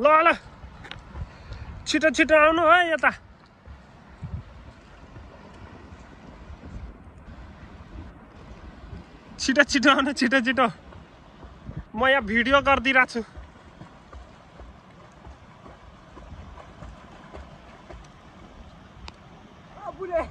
ल ल। छिटो छिटो आउनु है यता। छिटो छिटो आउनु छिटो छिटो। म यहाँ भिडियो गरिदिइरहेको छु बुढे